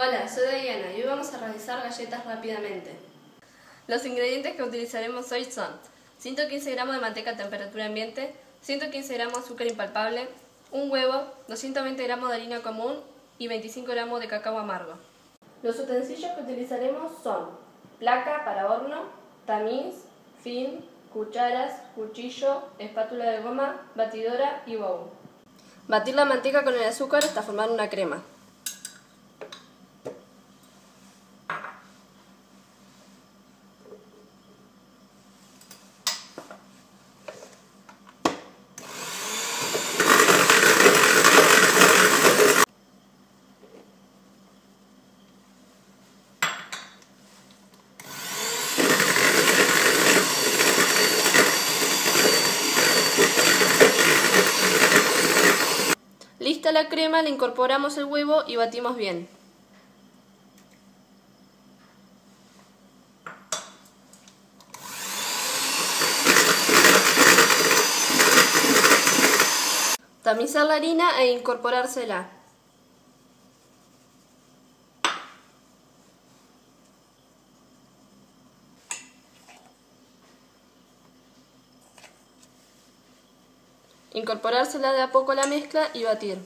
Hola, soy Diana y hoy vamos a realizar galletas rápidamente. Los ingredientes que utilizaremos hoy son 115 gramos de manteca a temperatura ambiente, 115 gramos de azúcar impalpable, un huevo, 220 gramos de harina común y 25 gramos de cacao amargo. Los utensilios que utilizaremos son placa para horno, tamiz, fin, cucharas, cuchillo, espátula de goma, batidora y bowl. Batir la manteca con el azúcar hasta formar una crema. La crema, le incorporamos el huevo y batimos bien. Tamizar la harina e incorporársela. Incorporársela de a poco a la mezcla y batir.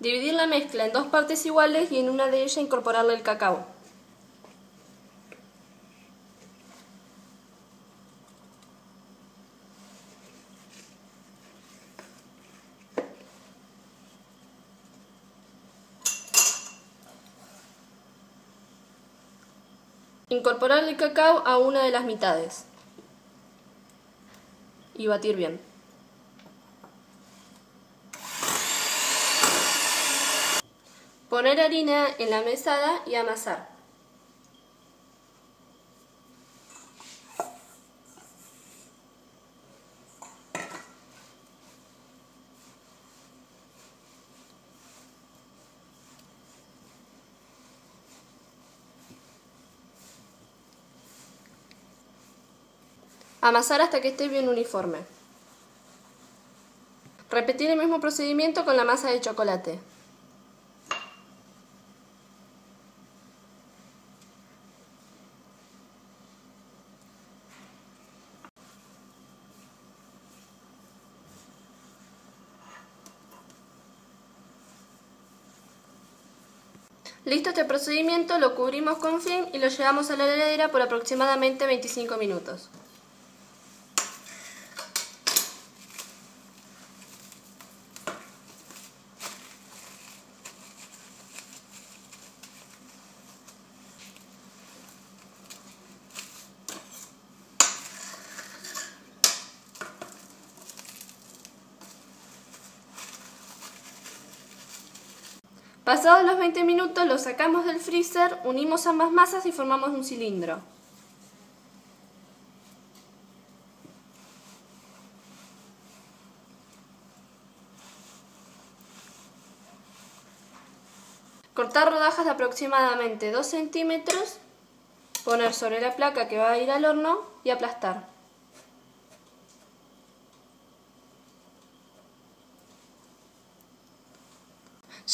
Dividir la mezcla en dos partes iguales y en una de ellas incorporarle el cacao. Incorporar el cacao a una de las mitades y batir bien. Poner harina en la mesada y amasar. Amasar hasta que esté bien uniforme. Repetir el mismo procedimiento con la masa de chocolate. Listo este procedimiento, lo cubrimos con film y lo llevamos a la heladera por aproximadamente 25 minutos. Pasados los 20 minutos lo sacamos del freezer, unimos ambas masas y formamos un cilindro. Cortar rodajas de aproximadamente 2 centímetros, poner sobre la placa que va a ir al horno y aplastar.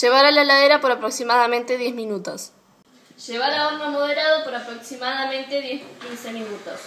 Llevar a la heladera por aproximadamente 10 minutos. Llevar a horno moderado por aproximadamente 10-15 minutos.